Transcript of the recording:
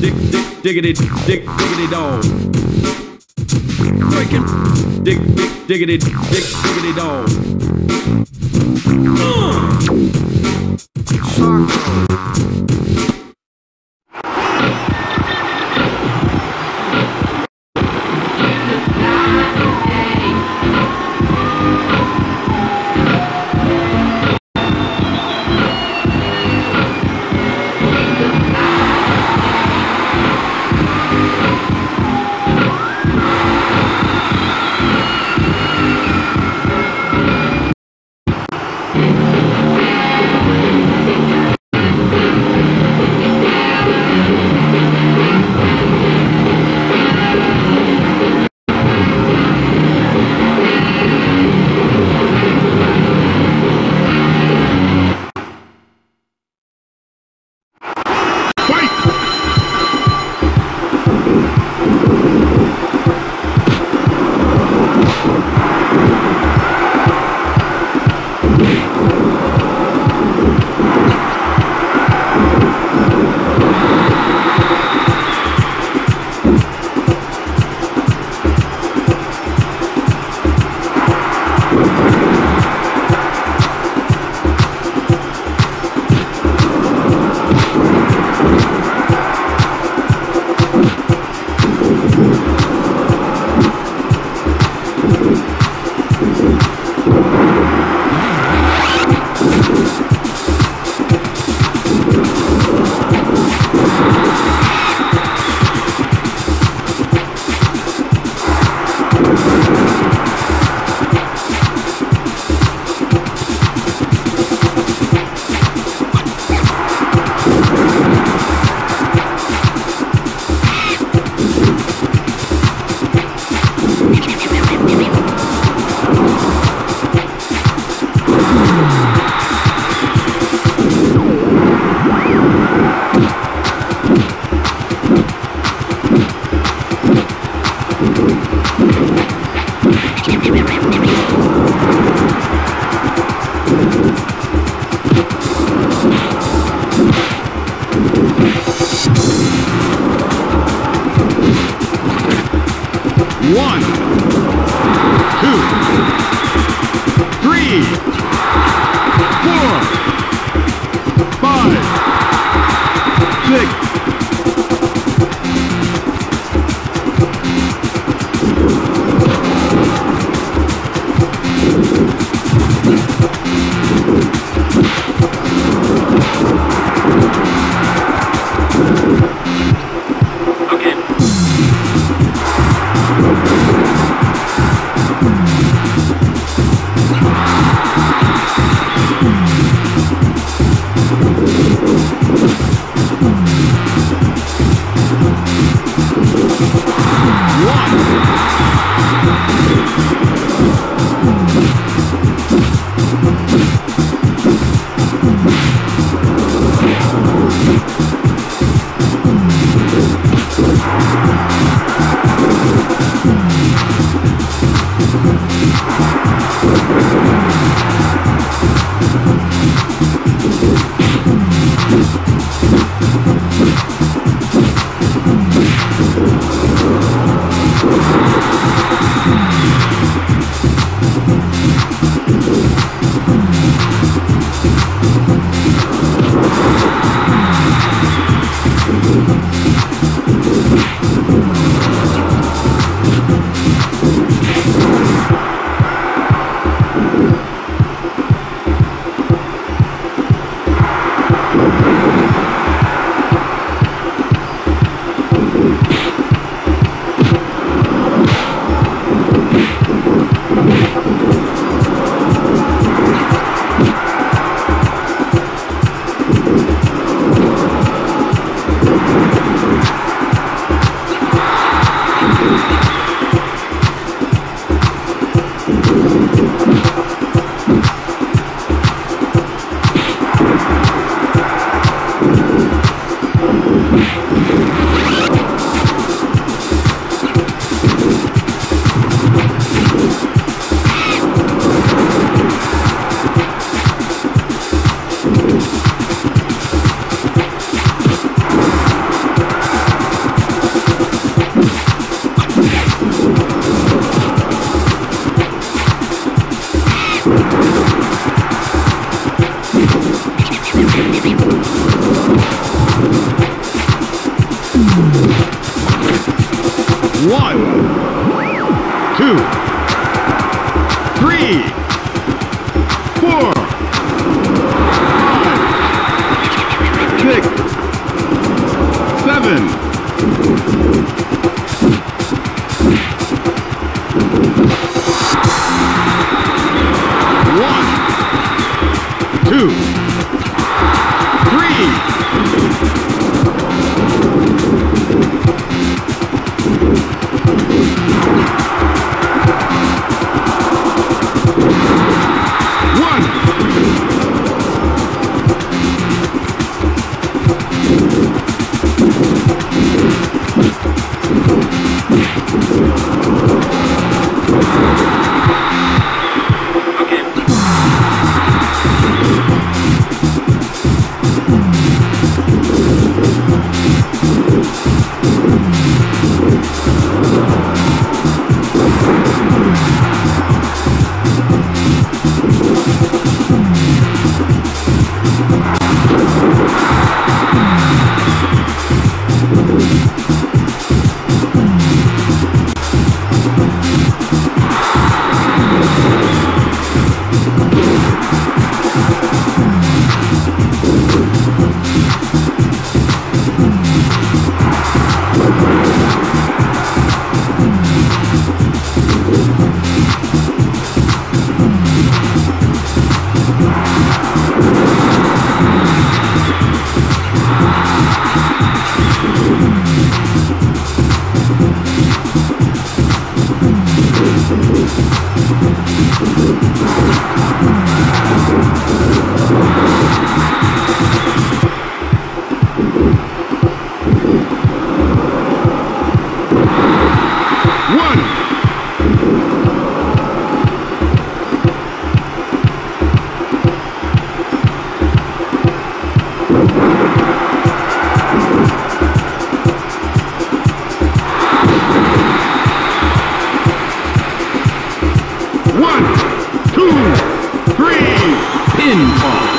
Dig, dig, diggity, dig, diggity dog. Breaking. Dig, dig, diggity, dig, diggity dog. Uh. One, three, four, five, One, two, three. Two, One, two, three, Pinfall.